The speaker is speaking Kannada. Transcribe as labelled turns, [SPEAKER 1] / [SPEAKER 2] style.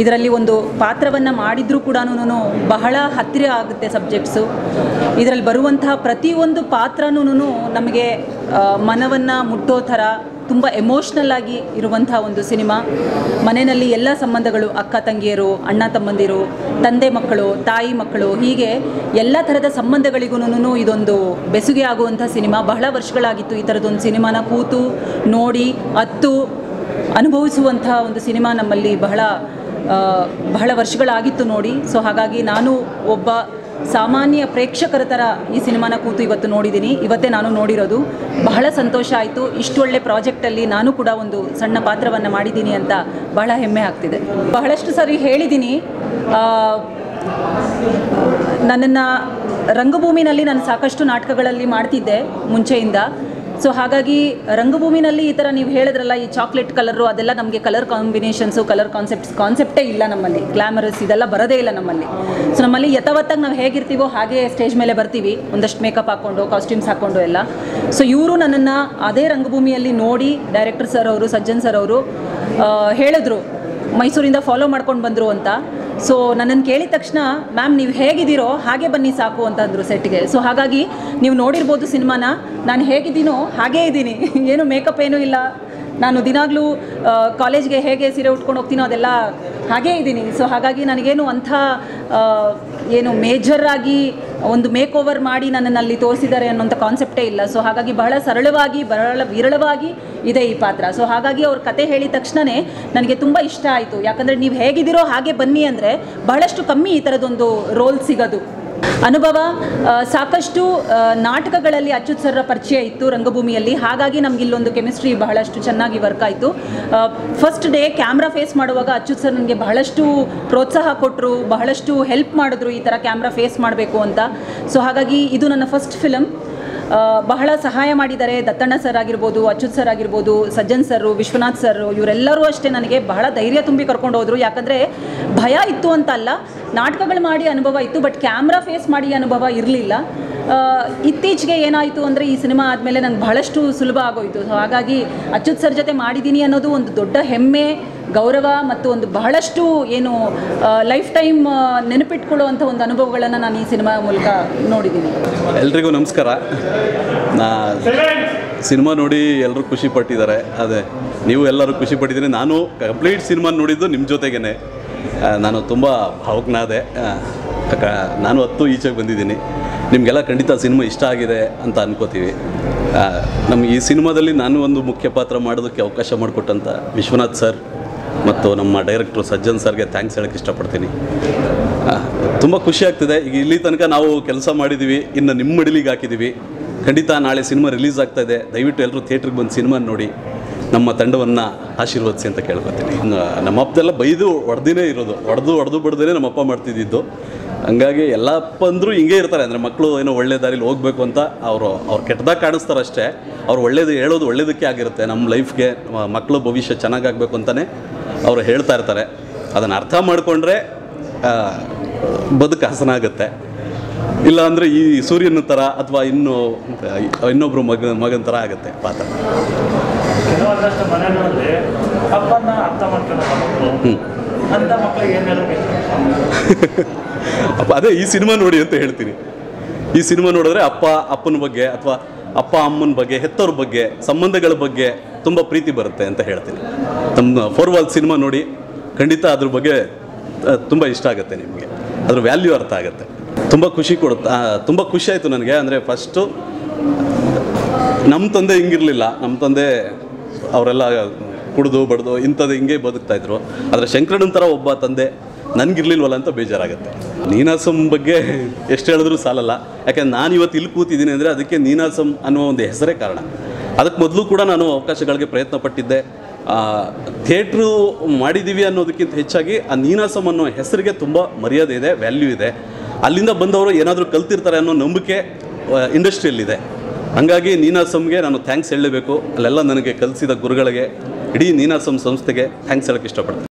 [SPEAKER 1] ಇದರಲ್ಲಿ ಒಂದು ಪಾತ್ರವನ್ನು ಮಾಡಿದರೂ ಕೂಡ ಬಹಳ ಹತ್ತಿರ ಆಗುತ್ತೆ ಸಬ್ಜೆಕ್ಟ್ಸು. ಇದರಲ್ಲಿ ಬರುವಂತಹ ಪ್ರತಿಯೊಂದು ಪಾತ್ರನೂ ನಮಗೆ ಮನವನ್ನು ಮುಟ್ಟೋ ಥರ, ತುಂಬ ಎಮೋಷ್ನಲ್ ಆಗಿ ಇರುವಂಥ ಒಂದು ಸಿನಿಮಾ. ಮನೆಯಲ್ಲಿ ಎಲ್ಲ ಸಂಬಂಧಗಳು, ಅಕ್ಕ ತಂಗಿಯರು, ಅಣ್ಣ ತಮ್ಮಂದಿರು, ತಂದೆ ಮಕ್ಕಳು, ತಾಯಿ ಮಕ್ಕಳು, ಹೀಗೆ ಎಲ್ಲ ಥರದ ಸಂಬಂಧಗಳಿಗೂ ಇದೊಂದು ಬೆಸುಗೆ ಆಗುವಂಥ ಸಿನಿಮಾ. ಬಹಳ ವರ್ಷಗಳಾಗಿತ್ತು ಈ ಥರದೊಂದು ಸಿನಿಮಾನ ಕೂತು ನೋಡಿ, ಅತ್ತು ಅನುಭವಿಸುವಂಥ ಒಂದು ಸಿನಿಮಾ ನಮ್ಮಲ್ಲಿ ಬಹಳ ಬಹಳ ವರ್ಷಗಳಾಗಿತ್ತು ನೋಡಿ. ಸೊ ಹಾಗಾಗಿ ನಾನು ಒಬ್ಬ ಸಾಮಾನ್ಯ ಪ್ರೇಕ್ಷಕರ ಥರ ಈ ಸಿನಿಮಾನ ಕೂತು ಇವತ್ತು ನೋಡಿದ್ದೀನಿ. ಇವತ್ತೇ ನಾನು ನೋಡಿರೋದು. ಬಹಳ ಸಂತೋಷ ಆಯಿತು. ಇಷ್ಟು ಒಳ್ಳೆ ಪ್ರಾಜೆಕ್ಟಲ್ಲಿ ನಾನು ಕೂಡ ಒಂದು ಸಣ್ಣ ಪಾತ್ರವನ್ನು ಮಾಡಿದ್ದೀನಿ ಅಂತ ಬಹಳ ಹೆಮ್ಮೆ ಆಗ್ತಿದೆ. ಬಹಳಷ್ಟು ಸರಿ ಹೇಳಿದ್ದೀನಿ. ನನ್ನನ್ನು ರಂಗಭೂಮಿನಲ್ಲಿ ನಾನು ಸಾಕಷ್ಟು ನಾಟಕಗಳಲ್ಲಿ ಮಾಡ್ತಿದ್ದೆ ಮುಂಚೆಯಿಂದ. ಸೊ ಹಾಗಾಗಿ ರಂಗಭೂಮಿನಲ್ಲಿ ಈ ಥರ ನೀವು ಹೇಳಿದ್ರಲ್ಲ, ಈ ಚಾಕ್ಲೇಟ್ ಕಲರು ಅದೆಲ್ಲ ನಮಗೆ ಕಲರ್ ಕಾಂಬಿನೇಷನ್ಸು ಕಲರ್ ಕಾನ್ಸೆಪ್ಟ್ಸ್ ಕಾನ್ಸೆಪ್ಟೇ ಇಲ್ಲ ನಮ್ಮಲ್ಲಿ. ಗ್ಲಾಮರಸ್ ಇದೆಲ್ಲ ಬರೋದೇ ಇಲ್ಲ ನಮ್ಮಲ್ಲಿ. ಸೊ ನಮ್ಮಲ್ಲಿ ಯಥಾವತ್ತಾಗಿ ನಾವು ಹೇಗಿರ್ತೀವೋ ಹಾಗೆ ಸ್ಟೇಜ್ ಮೇಲೆ ಬರ್ತೀವಿ. ಒಂದಷ್ಟು ಮೇಕಪ್ ಹಾಕ್ಕೊಂಡು ಕಾಸ್ಟ್ಯೂಮ್ಸ್ ಹಾಕ್ಕೊಂಡು ಎಲ್ಲ. ಸೊ ಇವರು ನನ್ನನ್ನು ಅದೇ ರಂಗಭೂಮಿಯಲ್ಲಿ ನೋಡಿ ಡೈರೆಕ್ಟರ್ ಸರ್ ಅವರು, ಸಜ್ಜನ್ ಸರ್ ಅವರು ಹೇಳಿದ್ರು, ಮೈಸೂರಿಂದ ಫಾಲೋ ಮಾಡ್ಕೊಂಡು ಬಂದರು ಅಂತ. ಸೊ ನನ್ನನ್ನು ಕೇಳಿದ ತಕ್ಷಣ, ಮ್ಯಾಮ್, ನೀವು ಹೇಗಿದ್ದೀರೋ ಹಾಗೆ ಬನ್ನಿ ಸಾಕು ಅಂತ ಅಂದರು ಸೆಟ್ಗೆ ಸೊ ಹಾಗಾಗಿ ನೀವು ನೋಡಿರ್ಬೋದು ಸಿನಿಮಾನ, ನಾನು ಹೇಗಿದ್ದೀನೋ ಹಾಗೇ ಇದ್ದೀನಿ. ಏನು ಮೇಕಪ್ ಏನೂ ಇಲ್ಲ. ನಾನು ದಿನಾಗಲೂ ಕಾಲೇಜ್ಗೆ ಹೇಗೆ ಸೀರೆ ಉಟ್ಕೊಂಡು ಹೋಗ್ತೀನೋ ಅದೆಲ್ಲ ಹಾಗೇ ಇದ್ದೀನಿ. ಸೊ ಹಾಗಾಗಿ ನನಗೇನು ಅಂಥ ಏನು ಮೇಜರ್ ಆಗಿ ಒಂದು ಮೇಕ್ ಓವರ್ ಮಾಡಿ ನನ್ನನ್ನು ಅಲ್ಲಿ ತೋರಿಸಿದ್ದಾರೆ ಅನ್ನೋಂಥ ಕಾನ್ಸೆಪ್ಟೇ ಇಲ್ಲ. ಸೊ ಹಾಗಾಗಿ ಬಹಳ ಸರಳವಾಗಿ, ಬಹಳ ವಿರಳವಾಗಿ ಇದೆ ಈ ಪಾತ್ರ. ಸೊ ಹಾಗಾಗಿ ಅವ್ರ ಕತೆ ಹೇಳಿದ ತಕ್ಷಣವೇ ನನಗೆ ತುಂಬ ಇಷ್ಟ ಆಯಿತು. ಯಾಕಂದರೆ ನೀವು ಹೇಗಿದ್ದೀರೋ ಹಾಗೆ ಬನ್ನಿ ಅಂದರೆ ಬಹಳಷ್ಟು ಕಮ್ಮಿ ಈ ಥರದೊಂದು ರೋಲ್ ಸಿಗೋದು. ಅನುಭವ ಸಾಕಷ್ಟು ನಾಟಕಗಳಲ್ಲಿ ಅಚ್ಯುತ್ ಸರ್ರ ಪರಿಚಯ ಇತ್ತು ರಂಗಭೂಮಿಯಲ್ಲಿ. ಹಾಗಾಗಿ ನಮ್ಗೆ ಇಲ್ಲೊಂದು ಕೆಮಿಸ್ಟ್ರಿ ಬಹಳಷ್ಟು ಚೆನ್ನಾಗಿ ವರ್ಕ್ ಆಯಿತು. ಫಸ್ಟ್ ಡೇ ಕ್ಯಾಮ್ರಾ ಫೇಸ್ ಮಾಡುವಾಗ ಅಚ್ಯುತ್ ಸರ್ ನನಗೆ ಬಹಳಷ್ಟು ಪ್ರೋತ್ಸಾಹ ಕೊಟ್ಟರು ಬಹಳಷ್ಟು ಹೆಲ್ಪ್ ಮಾಡಿದ್ರು ಈ ಥರ ಕ್ಯಾಮ್ರಾ ಫೇಸ್ ಮಾಡಬೇಕು ಅಂತ. ಸೊ ಹಾಗಾಗಿ ಇದು ನನ್ನ ಫಸ್ಟ್ ಫಿಲಮ್ ಬಹಳ ಸಹಾಯ ಮಾಡಿದ್ದಾರೆ. ದತ್ತಣ್ಣ ಸರ್ ಆಗಿರ್ಬೋದು, ಅಚ್ಯುತ್ ಸರ್ ಆಗಿರ್ಬೋದು, ಸಜ್ಜನ್ ಸರ್ ವಿಶ್ವನಾಥ್ ಸರ್ ಇವರೆಲ್ಲರೂ ಅಷ್ಟೇ ನನಗೆ ಬಹಳ ಧೈರ್ಯ ತುಂಬಿ ಕರ್ಕೊಂಡು ಹೋದರು. ಯಾಕಂದರೆ ಭಯ ಇತ್ತು ಅಂತ ಅಲ್ಲ ನಾಟಕಗಳು ಮಾಡಿ ಅನುಭವ ಇತ್ತು ಬಟ್ ಕ್ಯಾಮ್ರಾ ಫೇಸ್ ಮಾಡಿ ಅನುಭವ ಇರಲಿಲ್ಲ. ಇತ್ತೀಚೆಗೆ ಏನಾಯಿತು ಅಂದರೆ ಈ ಸಿನಿಮಾ ಆದಮೇಲೆ ನಂಗೆ ಬಹಳಷ್ಟು ಸುಲಭ ಆಗೋಯಿತು. ಸೊ ಹಾಗಾಗಿ ಅಚ್ಯುತ್ ಸರ್ ಜೊತೆ ಮಾಡಿದ್ದೀನಿ ಅನ್ನೋದು ಒಂದು ದೊಡ್ಡ ಹೆಮ್ಮೆ ಗೌರವ ಮತ್ತು ಒಂದು ಬಹಳಷ್ಟು ಏನು ಲೈಫ್ ಟೈಮ್ ನೆನಪಿಟ್ಕೊಳ್ಳುವಂಥ ಒಂದು ಅನುಭವಗಳನ್ನು ನಾನು ಈ ಸಿನಿಮಾ ಮೂಲಕ ನೋಡಿದ್ದೀನಿ
[SPEAKER 2] ಎಲ್ರಿಗೂ ನಮಸ್ಕಾರ. ನಾ ಸಿನಿಮಾ ನೋಡಿ ಎಲ್ಲರೂ ಖುಷಿ ಪಟ್ಟಿದ್ದಾರೆ. ಅದೇ ನೀವು ಎಲ್ಲರೂ ಖುಷಿ ಪಟ್ಟಿದ್ದೀನಿ ನಾನು ಕಂಪ್ಲೀಟ್ ಸಿನಿಮಾ ನೋಡಿದ್ದು ನಿಮ್ಮ ಜೊತೆಗೇನೆ. ಆ, ನಾನು ತುಂಬ ಭಾವುಕನಾದೆ. ಅಕ್ಕ, ನಾನು ಹತ್ತು ಈಚೆಗೆ ಬಂದಿದ್ದೀನಿ. ನಿಮಗೆಲ್ಲ ಖಂಡಿತ ಸಿನಿಮಾ ಇಷ್ಟ ಆಗಿದೆ ಅಂತ ಅನ್ಕೋತೀವಿ. ನಮ್ಮ ಈ ಸಿನಿಮಾದಲ್ಲಿ ನಾನು ಒಂದು ಮುಖ್ಯ ಪಾತ್ರ ಮಾಡೋದಕ್ಕೆ ಅವಕಾಶ ಮಾಡಿಕೊಟ್ಟಂಥ ವಿಶ್ವನಾಥ್ ಸರ್ ಮತ್ತು ನಮ್ಮ ಡೈರೆಕ್ಟ್ರು ಸಜ್ಜನ್ ಸರ್ಗೆ ಥ್ಯಾಂಕ್ಸ್ ಹೇಳೋಕ್ಕೆ ಇಷ್ಟಪಡ್ತೀನಿ. ತುಂಬ ಖುಷಿ ಆಗ್ತಿದೆ. ಈಗ ಇಲ್ಲಿ ತನಕ ನಾವು ಕೆಲಸ ಮಾಡಿದ್ದೀವಿ ಇನ್ನು ನಿಮ್ಮ ಮಡಿಲಿಗೆ ಹಾಕಿದ್ದೀವಿ ಖಂಡಿತ ನಾಳೆ ಸಿನಿಮಾ ರಿಲೀಸ್ ಆಗ್ತಾ ಇದೆ. ದಯವಿಟ್ಟು ಎಲ್ಲರೂ ಥಿಯೇಟ್ರಿಗೆ ಬಂದು ಸಿನಿಮಾ ನೋಡಿ. ನಮ್ಮ ತಂಡವನ್ನು ಆಶೀರ್ವದಿಸಿ ಅಂತ ಕೇಳ್ಕೊತೀನಿ. ನಮ್ಮ ಅಪ್ಪದೆಲ್ಲ ಬೈದು ಹೊಡೆದಿನೇ ಇರೋದು. ಹೊಡೆದು ಹೊಡೆದು ಬಡ್ದೇ ನಮ್ಮ ಅಪ್ಪ ಮಾಡ್ತಿದ್ದಿದ್ದು. ಹಂಗಾಗಿ ಎಲ್ಲ ಅಪ್ಪ ಅಂದರೂ ಹಿಂಗೆ ಇರ್ತಾರೆ. ಅಂದರೆ ಮಕ್ಕಳು ಏನೋ ಒಳ್ಳೆ ದಾರಿಲಿ ಹೋಗ್ಬೇಕು ಅಂತ ಅವರು, ಅವ್ರು ಕೆಟ್ಟದಾಗ ಕಾಣಿಸ್ತಾರೆ ಅಷ್ಟೇ. ಅವ್ರು ಒಳ್ಳೇದು ಹೇಳೋದು ಒಳ್ಳೇದಕ್ಕೆ ಆಗಿರುತ್ತೆ. ನಮ್ಮ ಲೈಫ್ಗೆ ಮಕ್ಕಳು ಭವಿಷ್ಯ ಚೆನ್ನಾಗಾಗಬೇಕು ಅಂತಲೇ ಅವರು ಹೇಳ್ತಾ ಇರ್ತಾರೆ. ಅದನ್ನು ಅರ್ಥ ಮಾಡಿಕೊಂಡ್ರೆ ಬದುಕು ಹಸನಾಗುತ್ತೆ. ಇಲ್ಲ ಅಂದರೆ ಈ ಸೂರ್ಯನ ಥರ ಅಥವಾ ಇನ್ನೂ ಇನ್ನೊಬ್ಬರು ಮಗ, ಮಗನ ಥರ ಆಗುತ್ತೆ ಪಾತ್ರ.
[SPEAKER 3] ಕೆಲವೊಂದಷ್ಟು ಮನೆಗಳಲ್ಲಿ ಅರ್ಥ ಮಾಡ್ಕೊಳ್ಳೋ ಮಕ್ಕಳು ಅಂತ ಮಕ್ಕಳಿಗೆ ಏನು ಹೇಳೋಕೆ
[SPEAKER 2] ಅಪ್ಪ ಅದೇ ಈ ಸಿನಿಮಾ ನೋಡಿ ಅಂತ ಹೇಳ್ತೀನಿ. ಈ ಸಿನಿಮಾ ನೋಡಿದ್ರೆ ಅಪ್ಪ ಅಪ್ಪನ ಬಗ್ಗೆ ಅಥವಾ ಅಪ್ಪ ಅಮ್ಮನ ಬಗ್ಗೆ ಹೆತ್ತವ್ರ ಬಗ್ಗೆ ಸಂಬಂಧಗಳ ಬಗ್ಗೆ ತುಂಬ ಪ್ರೀತಿ ಬರುತ್ತೆ ಅಂತ ಹೇಳ್ತೀನಿ. ನಮ್ಮ ಫೋರ್ ವಾಲ್ ಸಿನಿಮಾ ನೋಡಿ ಖಂಡಿತ ಅದ್ರ ಬಗ್ಗೆ ತುಂಬ ಇಷ್ಟ ಆಗುತ್ತೆ ನಿಮಗೆ. ಅದ್ರ ವ್ಯಾಲ್ಯೂ ಅರ್ಥ ಆಗುತ್ತೆ. ತುಂಬ ಖುಷಿ ಕೊಡುತ್ತೆ ತುಂಬ ಖುಷಿ ಆಯಿತು ನನಗೆ. ಅಂದರೆ ಫಸ್ಟು ನಮ್ಮ ತಂದೆ ಹಿಂಗಿರಲಿಲ್ಲ. ನಮ್ಮ ತಂದೆ ಅವರೆಲ್ಲ ಕುಡಿದು ಬಡ್ದು ಇಂಥದ್ದು ಹಿಂಗೆ ಬದುಕ್ತಾ ಇದ್ರು. ಆದರೆ ಶಂಕರಣ್ಣನ ಥರ ಒಬ್ಬ ತಂದೆ ನನಗಿರ್ಲಿಲ್ವಲ್ಲ ಅಂತ ಬೇಜಾರಾಗುತ್ತೆ. ನೀನಾಸಂ ಬಗ್ಗೆ ಎಷ್ಟು ಹೇಳಿದ್ರೂ ಸಾಲಲ್ಲ. ಯಾಕೆಂದ್ರೆ ನಾನು ಇವತ್ತು ಇಲ್ಲಿ ಕೂತಿದ್ದೀನಿ ಅಂದರೆ ಅದಕ್ಕೆ ನೀನಾಸಂ ಅನ್ನೋ ಒಂದು ಹೆಸರೇ ಕಾರಣ. ಅದಕ್ಕೆ ಮೊದಲು ಕೂಡ ನಾನು ಅವಕಾಶಗಳಿಗೆ ಪ್ರಯತ್ನ ಪಟ್ಟಿದ್ದೆ. ಥಿಯೇಟ್ರು ಮಾಡಿದ್ದೀವಿ ಅನ್ನೋದಕ್ಕಿಂತ ಹೆಚ್ಚಾಗಿ ಆ ನೀನಾಸಂ ಅನ್ನೋ ಹೆಸರಿಗೆ ತುಂಬ ಮರ್ಯಾದೆ ಇದೆ, ವ್ಯಾಲ್ಯೂ ಇದೆ. ಅಲ್ಲಿಂದ ಬಂದವರು ಏನಾದರೂ ಕಲ್ತಿರ್ತಾರೆ ಅನ್ನೋ ನಂಬಿಕೆ ಇಂಡಸ್ಟ್ರಿಯಲ್ಲಿದೆ ಹಂಗಾಗಿ ನೀನಾಸಂಗೆ ನಾನು ಥ್ಯಾಂಕ್ಸ್ ಹೇಳಲೇಬೇಕು. ಅಲ್ಲೆಲ್ಲ ನನಗೆ ಕಲಿಸಿದ ಗುರುಗಳಿಗೆ, ಇಡೀ ನೀನಾಸಂ ಸಂಸ್ಥೆಗೆ ಥ್ಯಾಂಕ್ಸ್ ಹೇಳೋಕ್ಕೆ ಇಷ್ಟಪಡ್ತೀನಿ.